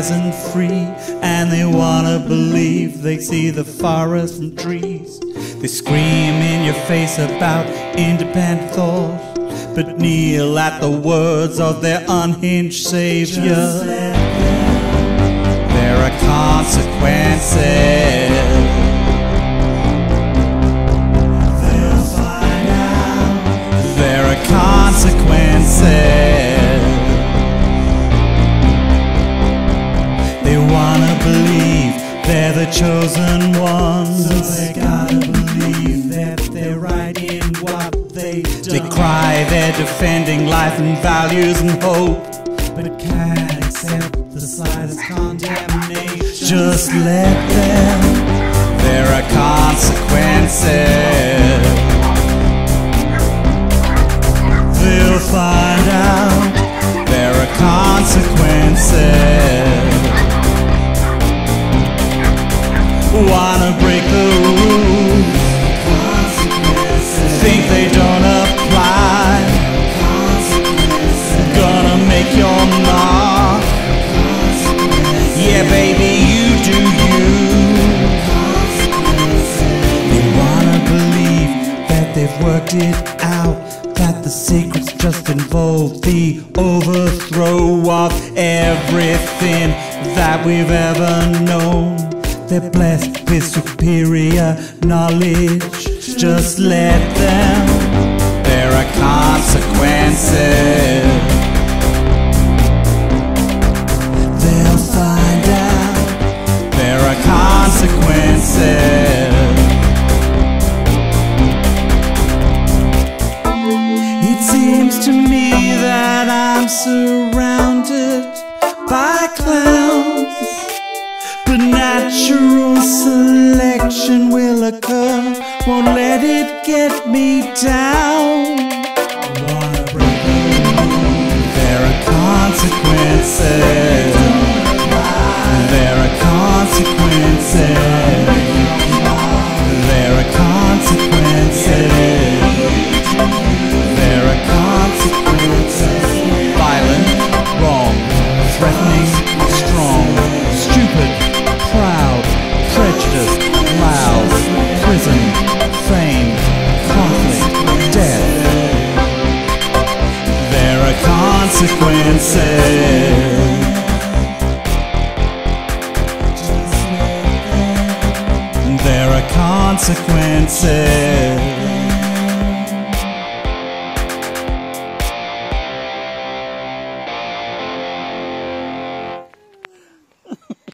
wise and free, and they wanna believe they see the forest from trees. They scream in your face about independent thought, but kneel at the words of their unhinged savior. There are consequences. They wanna believe they're the chosen ones. So they gotta believe that they're right in what they do. They cry they're defending life and values and hope, but can't accept the slightest condemnation. Just let them. There are consequences. They'll find out. Wanna break the rules. Think they don't apply. Gonna make your mark. Yeah, baby, you do you. They wanna believe that they've worked it out. That the secrets just involve the overthrow of everything that we've ever known. They're blessed with superior knowledge. Just let them. There are consequences. They'll find out. There are consequences. It seems to me that I'm surrounded won't let it get me down. Wanna break the. There are consequences. There are consequences. Consequences. There are consequences.